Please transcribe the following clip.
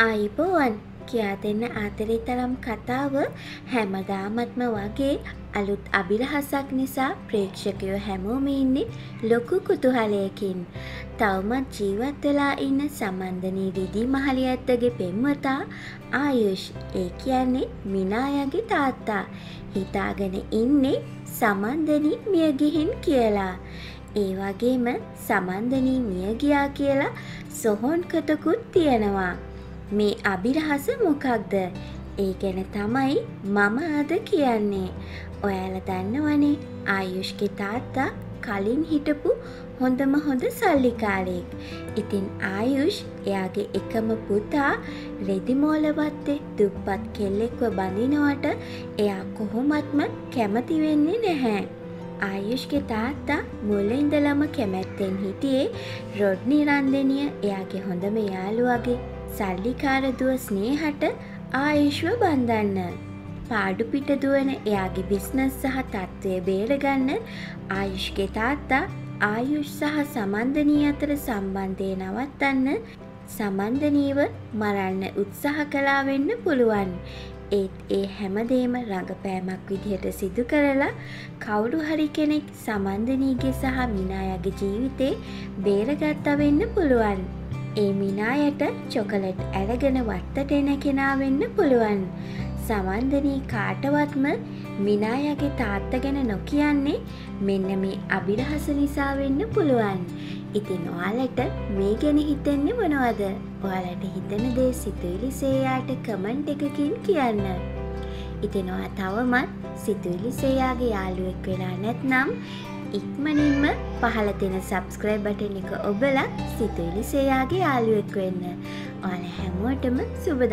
අයිබෝවන් කියා දෙන්න ආතරේ තරම් කතාව හැමදාමත්ම වගේ අලුත් අභිරහසක් නිසා ප්‍රේක්ෂකයෝ හැමෝම ඉන්නේ ලොකු කුතුහලයකින්. තවමත් ජීවත් වෙලා ඉන්න සමන්දනී රිදී මහලි ඇත්තගේ පෙම්වතා ආයුෂ් ඒ කියන්නේ මිනායගේ තාත්තා. හිතාගෙන ඉන්නේ සමන්දනී මිය ගිහින් කියලා. ඒ වගේම සමන්දනී මිය ගියා කියලා සොහොන්කතකුත් තියෙනවා. මේ අභිරහස මොකක්ද? ඒ ගැන තමයි මම අද කියන්නේ. ඔයාල දන්නවනේ ආයුෂ්ගේ තාත්තා කලින් හිටපු හොඳම හොඳ සල්ලිකාරයෙක්. ඉතින් ආයුෂ් එයාගේ එකම පුතා රෙදිමෝලවත්තේ දුප්පත් කෙල්ලෙක්ව බඳිනවට එයා කොහොමත්ම කැමති වෙන්නේ නැහැ. ආයුෂ්ගේ තාත්තා මුල ඉඳලම කැමැත්තෙන් හිටියේ රොඩ්නි රන්දනිය එයාගේ හොඳම යාළුවගේ සල්ලිකාරදුව ස්නේහට ආයුෂ්ව බන්ධන්න. පාඩු පිට දුවන එයාගේ බිස්නස් සහ තත්ත්වය බේරගන්න ආයුෂ්ගේ තාත්තා ආයුෂ් සහ සමන්ධනී අතර සම්බන්ධය නවත්තන්න සමන්ධනීව මරන්න උත්සාහ කලා වෙන්න පුළුවන්. ඒත් ඒ හැමදේම රඟපෑමක් විදිහට සිදු කරලා කවුරු හරි කෙනෙක් සමන්ධනීගේ සහ මිනායගේ ජීවිතේ බේරගත්ත වෙන්න පුළුවන්. ඒ මිනායට චොකලට් ඇරගෙන වත්තට එන කෙනා වෙන්න පුළුවන්. සමන්දනී කාටවත්ම මිනායගේ තාත්ත ගැන නොකියන්නේ මෙන්න මේ අභිරහස නිසා වෙන්න පුළුවන්. ඉතින් ඔයාලට මේ ගැන හිතෙන්නේ මොනවද? ඔයාලට හිතන දේ සිතුවිලි සේයාට කමෙන්ට් එකකින් කියන්න. ඉතින් ඔයා තවමත් සිතුවිලි සේයාගේ යාළුවෙක් වෙලා නැත්නම් ඉක්මනින්ම පහල තියෙන සබස්ක්‍රයිබ් බටන් එක ඔබලා සිතුවිලි සේයාගේ යාළුවෙක් වෙන්න. ඔයාලා හැමෝටම සුබ